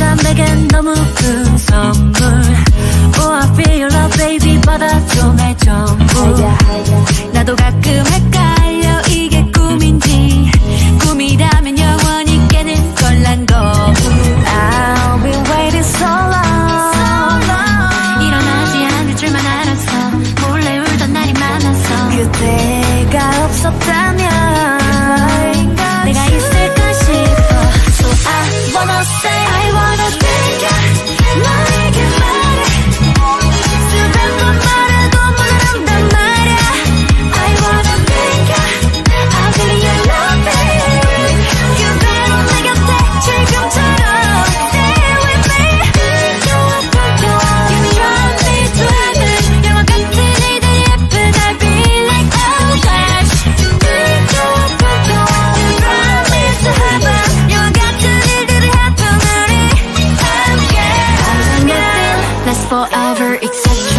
네가 내겐 너무 큰 선물. Oh I feel your love baby 받아줘 내 전부 forever except